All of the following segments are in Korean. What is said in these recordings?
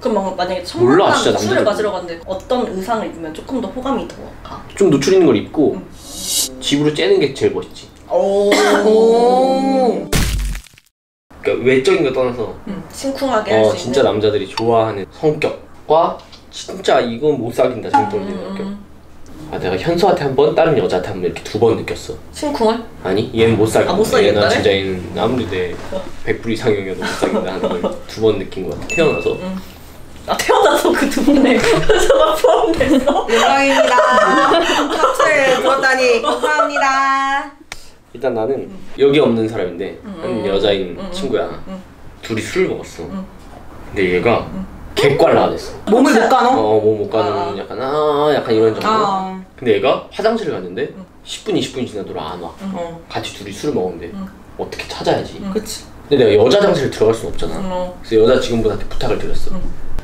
그럼 막 만약에 몰라, 청량한 진짜 술을 남자들. 마시러 갔는데 어떤 의상을 입으면 조금 더 호감이 더 가? 좀 노출 있는 걸 입고 집으로 째는 게 제일 멋있지. 오. 오. 그러니까 외적인 거 떠나서 심쿵하게 할 수 어 있는. 진짜 남자들이 좋아하는 성격과 진짜 이건 못 사귄다 정도 음, 되는 성격. 음. 아 내가 현수한테 한 번 다른 여자한테 한 번 이렇게 두 번 느꼈어. 심쿵을? 아니 얘는 못 사귄다. 아, 못 사귄다, 얘는? 진짜 얘는 아무리 내 100불 이상이어도 못 사귄다 하는 걸 두 번 느낀 것 같아. 태어나서. 아 태어나서 그 두 분의 현수가 포함됐어? 영광입니다. 값을 들었다니 감사합니다. 일단 나는 여기 없는 사람인데 음, 한 여자인 친구야. 둘이 술을 먹었어. 근데 얘가 개꽐라가 됐어. 몸을 못 가노? 어, 뭐못 가는 아. 약간 아 약간 이런 정도. 아. 근데 얘가 화장실을 갔는데 10분 20분이 지나도록 안 와. 어. 같이 둘이 술을 먹었는데 어떻게 찾아야지. 그치. 근데 내가 여자 화장실에 들어갈 수는 없잖아. 어. 그래서 여자 직원분한테 부탁을 드렸어.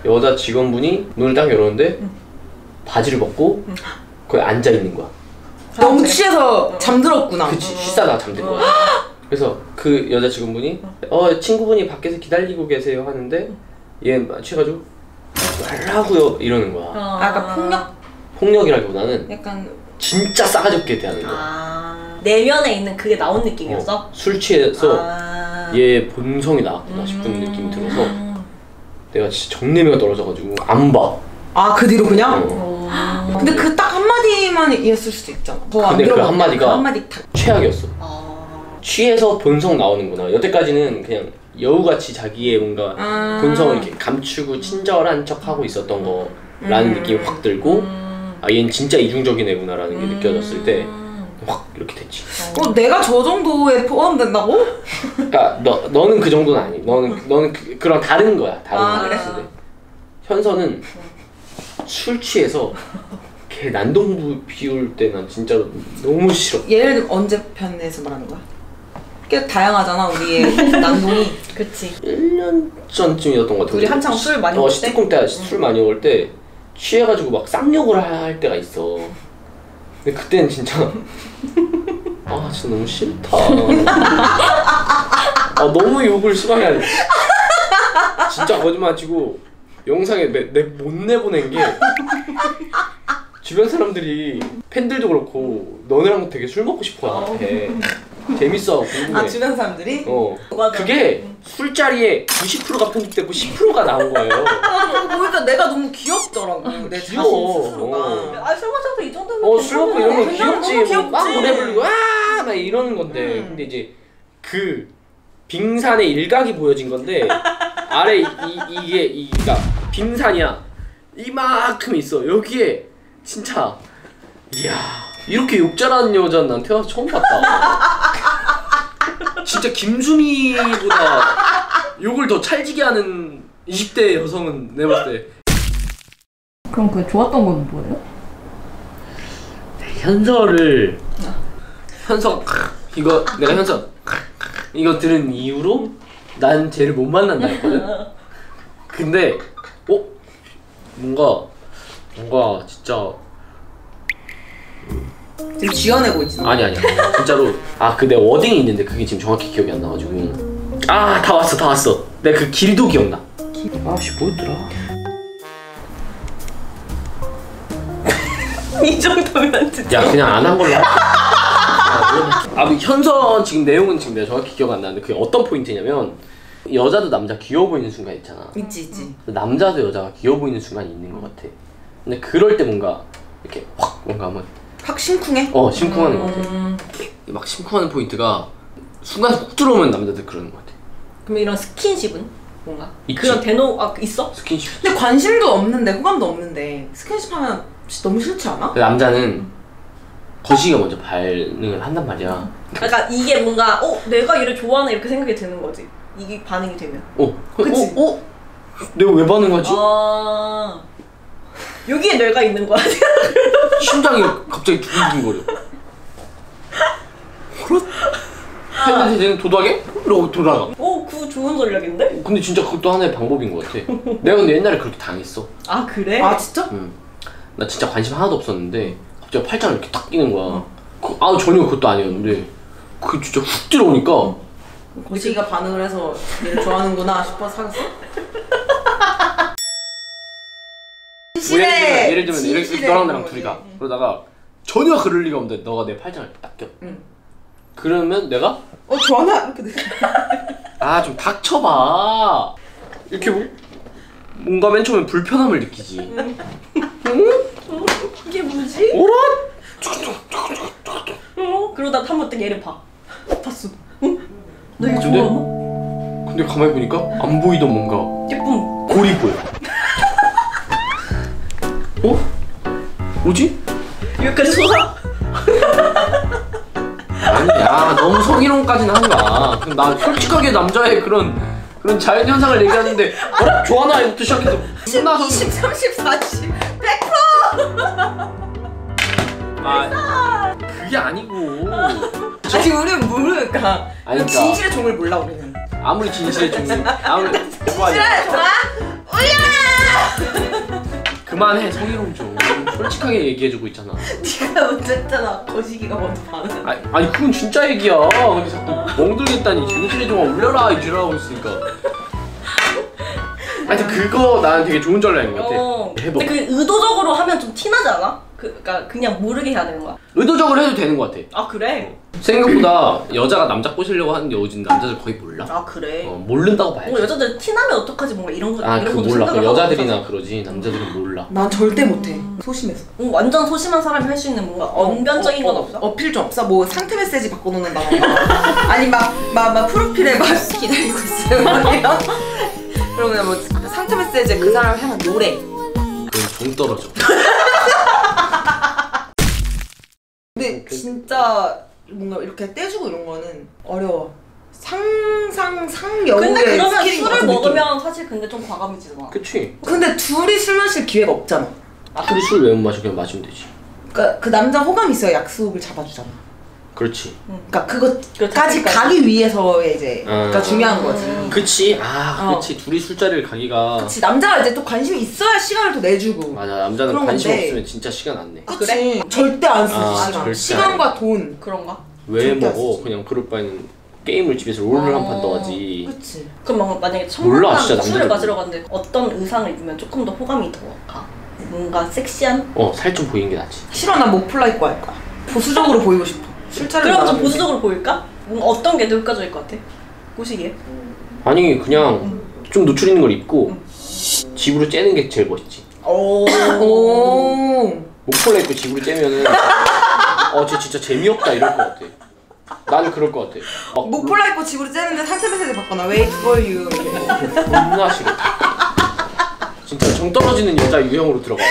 여자 직원분이 문을 딱 열었는데 바지를 벗고 거기 앉아 있는 거야. 너무 취해서 잠들었구나. 그치 쉬다가 잠든 거야. 그래서 그 여자 직원분이 어 친구분이 밖에서 기다리고 계세요 하는데 얘 취해가지고 말라고요 이러는 거야. 어. 아, 약간 폭력? 폭력이라기보다는 약간 진짜 싸가지 없게 대하는 거야. 아 내면에 있는 그게 나온 느낌이었어? 어, 술 취해서 아. 얘 본성이 나왔구나 싶은 음. 느낌이 들어서 내가 진짜 정내미가 떨어져가지고 안 봐. 아 그 뒤로 그냥? 어. 어. 근데 그 딱 한마디만 이었을 수도 있잖아. 더안 근데 그 한마디가- 그 한마디 딱. 최악이었어. 아. 취해서 본성 나오는구나. 여태까지는 그냥 여우같이 자기의 뭔가 아. 본성을 이렇게 감추고 친절한 척 하고 있었던 거라는 음. 느낌이 확 들고 음. 아 얘는 진짜 이중적인 애구나라는 게 음. 느껴졌을 때 확 이렇게 됐지. 어 내가 저 정도에 포함된다고? 그러니까 너 너는 그 정도는 아니. 너는 너는 그, 그런 다른 거야. 다른 아, 거였는데 현서는 술 취해서 걔 난동부 피울 때 난 진짜로 너무 싫어. 예를 들면 언제 편에서 말하는 거야? 꽤 다양하잖아 우리의 난동이. 그치 1년 전쯤이었던 것 같아. 우리 한창 술 많이 어, 먹을 때? 시트콤 때 술 많이 먹을 때 취해가지고 막 쌍욕을 할 때가 있어. 근데 그때는 진짜 아 진짜 너무 싫다. 아 너무 욕을 심하게 하네. 진짜 거짓말 치고 영상에 내, 내 못 내보낸 게 주변 사람들이 팬들도 그렇고 너네랑 되게 술 먹고 싶어 나한테 재밌어 궁금해. 아 주변 사람들이? 어 맞아. 그게 술자리에 90%가 편집되고 10%가 나온 거예요. 아 그거 보니까 내가 너무 귀엽더라고 내 자신 귀여워. 스스로가. 어. 아 술 마셔서 이 정도면 어, 술 먹고 이런 거 귀엽지. 너무 뭐막 귀엽지. 노래 부르고 아, 막 이러는 건데. 음. 근데 이제 그 빙산의 일각이 보여진 건데 아래 이, 이 이게 이 그러니까 빙산이야. 이만큼 있어. 여기에 진짜 이야 이렇게 욕 잘하는 여자는 난 태어나서 처음 봤다. 진짜 김수미보다 욕을 더 찰지게 하는 20대 여성은 내가 봤을 때 그럼 그 좋았던 건 뭐예요? 현서를 현서 이거 내가 현서 이거 들은 이후로 난 쟤를 못 만난다 했거든. 근데 어 뭔가 뭔가 진짜 지금 지어내고 있지. 아니 아니야 진짜로 아그내 워딩이 있는데 그게 지금 정확히 기억이 안 나가지고 아 다 왔어 다 왔어 내가 그 길도 기억나. 아씨 뭐였더라? 이 정도면 진짜 야 그냥 안 한 걸로 할게. 아, 뭐 현선 지금 내용은 지금 내가 정확히 기억 안 나는데 그게 어떤 포인트냐면 여자도 남자 귀여워 보이는 순간 있잖아. 있지 있지. 남자도 여자가 귀여워 보이는 순간이 있는 것 같아. 근데 그럴 때 뭔가 이렇게 확 뭔가 한번 확 심쿵해. 어 심쿵하는 것 같아. 음. 막 심쿵하는 포인트가 순간 훅 들어오면 남자들 그러는 것 같아. 그럼 이런 스킨십은 뭔가 있지. 그런 대노 아 있어? 스킨십. 근데 관심도 없는데 호감도 없는데 스킨십 하면 너무 싫지 않아? 남자는 거시기가 먼저 반응을 한단 말이야. 그러니까 이게 뭔가 어 내가 얘를 좋아하나 이렇게 생각이 드는 거지 이게 반응이 되면 어, 그치? 어, 어? 내가 왜 반응하지? 아 여기에 뇌가 있는 거야 심장이 갑자기 두근두근거려. 그렇? 했는데 쟤는 도도하게 이러고 돌아가. 오 그 좋은 전략인데? 근데 진짜 그것도 하나의 방법인 것 같아. 내가 근데 옛날에 그렇게 당했어. 아 그래? 아 진짜? 응. 나 진짜 관심 하나도 없었는데 갑자기 팔짱을 이렇게 탁 끼는 거야. 그, 아 전혀 그것도 아니었는데 그 진짜 훅 들어오니까 고시기가 반응을 해서 얘를 좋아하는구나 싶어서 사귀었어? 진실의 뭐 예를 들면 예를 들면 예를 진실의 들면 너랑 나랑 거지. 둘이 가 그러다가 전혀 그럴 리가 없는데 너가 내 팔짱을 딱 껴. 응. 그러면 내가 어 돼. 아좀 닥쳐봐 이렇게 뭐- 뭔가 맨 처음에 불편함을 느끼지 이게 뭐지? 오라 어? 그러다 한번딱 얘를 봐. 봤어. 응? 너 이거? 좋아하나? 근데 가만히 보니까 안 보이던 뭔가 예쁨. 골이 보여 뭐지? 여기까지 솟아. 아니 야 너무 성희롱까지는 하지 마 그럼 나 솔직하게 남자의 그런 그런 자연 현상을 얘기하는데 어? 좋아나 이부터 시작해서 신나서 20, 30, 40, 100%. 아 그게 아니고 아직 우리는 모르니까. 아니, 그러니까. 진실의 종을 몰라 우리는. 아무리 진실의 중 아무리 진실의 종아 그만해 성희롱 좀 솔직하게 얘기해주고 있잖아 네가 먼저 했잖아. 거시기가 먼저 반응. 아니, 아니 그건 진짜 얘기야 근데 자꾸 멍들겠다니 진실의 종아 울려라 이 지랄하고 있으니까 하여튼 그거 나는 되게 좋은 전략인 것 같아 어. 해봐 근데 그 의도적으로 하면 좀 티나지 않아? 그, 그니까 그냥 모르게 해야 되는 거야. 의도적으로 해도 되는 것 같아 아 그래? 생각보다 여자가 남자 꼬시려고 하는 게 요즘 남자들 거의 몰라 아 그래. 어, 모른다고 봐야지 뭔가 여자들 티나면 어떡하지? 뭔가 이런 거 아 이런 그거 것도 몰라 그 생각을 여자들이나. 그러지 남자들은 몰라 난 절대 못해. 소심해서. 응, 완전 소심한 사람이 할 수 있는 뭔가 언변적인 어, 건 어, 없어? 어필 좀 없어? 뭐 상태 메시지 바꿔놓는다던가 아니 막 막 막 프로필에 막 기다리고 있어요 막 이런 그러면 뭐 상태 메시지에 그 사람 향한 노래 그럼 정 떨어져 근데 진짜 뭔가 이렇게 떼주고 이런 거는 어려워. 상상 상여우의 근데 그러면 스킬인 것 술을 같은 느낌. 먹으면 사실 근데 좀 과감해지잖아. 그치. 근데 둘이 술 마실 기회가 없잖아. 아 둘이 술왜 못 마셔? 그냥 마시면 되지. 그러니까 그 남자 호감이 있어야 약속을 잡아주잖아 그렇지. 그러니까 그것까지 가기 위해서의 이제 아. 가 중요한 거지. 그치. 아 어. 그치. 둘이 술자리를 가기가. 그치. 남자가 이제 또 관심이 있어야 시간을 또 내주고. 맞아. 남자는 관심 건데. 없으면 진짜 시간 안 내. 그치. 그래? 절대 안 쓰지 아, 시간. 시간과 돈. 그런가? 왜안 먹어? 쓰지. 그냥 그럴 바에는 게임을 집에서 롤을 한판더 어, 하지. 그치. 그럼 막 만약에 진짜 술을 남자들. 마시러 갔는데 어떤 의상을 입으면 조금 더 호감이 더 가? 뭔가 섹시한? 어 살 좀 보이는 게 낫지. 싫어 난 목폴라 입고 할 거야. 보수적으로 보이고 싶어 술자리 그러면 좀 보수적으로 보일까? 어떤 게 더 효과적일 것 같아? 꼬시기에? 아니 그냥 좀 노출 있는 걸 입고 집으로 째는 게 제일 멋있지 오. 오 목폴라 입고 집으로 째면은 어쟤 진짜 재미없다 이럴 것 같아 나는 그럴 것 같아 막 목폴라 입고 집으로 째는데 상태 메시지 바꿔놔 Wait for you. 존나 싫어 진짜 정 떨어지는 여자 유형으로 들어가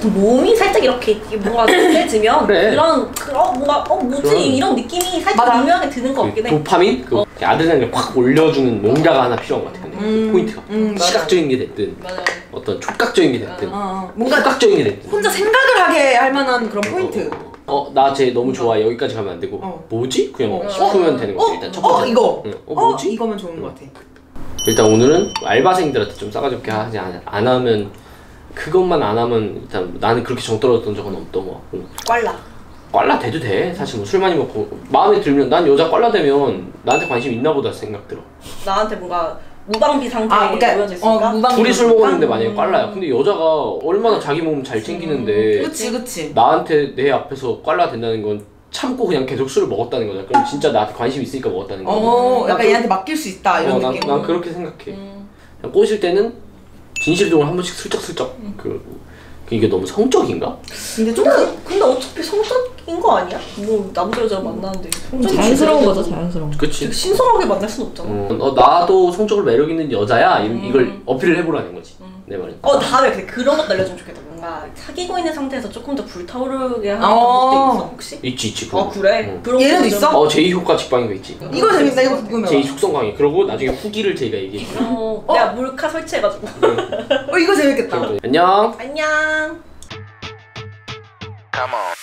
어쨌든 몸이 살짝 이렇게 뭔가 떼지면 그래. 그런 그런 뭔가 어 뭐지 그럼. 이런 느낌이 살짝 맞아. 미묘하게 드는 것그 같긴 해. 도파민? 그 아드레날린을 확 올려주는 뭔가가 하나 필요한 것 같아 근데 음, 포인트가 음, 맞아. 시각적인 게 됐든 맞아. 어떤 촉각적인 게 됐든 어, 어. 뭔가 뭔가각적인 게 됐든 혼자 생각을 하게 할 만한 그런 포인트 어 나 쟤 너무 좋아 여기까지 가면 안 되고 어. 뭐지? 그냥 어. 싶으면 되는 거지 어? 일단 첫어 번째 이거 응. 어어 뭐지? 이거면 좋은 것 같아 일단 오늘은 알바생들한테 좀 싸가지 없게 하지 않, 안 하면 그것만 안 하면 일단 나는 그렇게 정 떨어졌던 적은 없던 것 같고. 꽐라. 꽐라 돼도 돼. 사실 뭐 술 많이 먹고 마음에 들면 난 여자 꽐라 되면 나한테 관심 있나 보다 생각 들어. 나한테 뭔가 무방비 상태에 아 그러니까 놓여져 있으니까. 어 무방 둘이 술 먹었는데 만약에 음. 꽐라야. 근데 여자가 얼마나 자기 몸 잘 챙기는데 그치 그치. 나한테 내 앞에서 꽐라 된다는 건 참고 그냥 계속 술을 먹었다는 거잖아. 그럼 진짜 나한테 관심 있으니까 먹었다는 거야 어나 약간 그- 얘한테 맡길 수 있다 이런 어, 난, 느낌 난 그렇게 생각해. 음. 그냥 꼬실 때는 진실종을 한 번씩 슬쩍슬쩍 그 이게 너무 성적인가? 근데 좀 근데, 근데 어차피 성적인 거 아니야? 뭐 남자 여자 만나는데 성적이 자연스러운 중요하다고. 거죠, 자연스러운 거. 그치 신선하게 만날 순 없잖아. 어, 어, 나도 성적으로 매력 있는 여자야 이- 음. 이걸 어필을 해보라는 거지 내 말은 어 다음에 그런 것도 알려주면 좋겠다. 뭔가 사귀고 있는 상태에서 조금 더 불타오르게 하는 어. 방법도 있어 혹시? 있지 있지 아 그래? 어. 그런 얘네도 것도 좀- 있어? 어 제2 효과 직방인 거 있지 이거 재밌다 이거 궁금해 제2 숙성 강의 그러고 나중에 후기를 제가 얘기해 줄게 어, 내가 몰카 설치해가지고. 어 이거 재밌겠다 안녕 안녕. Come on.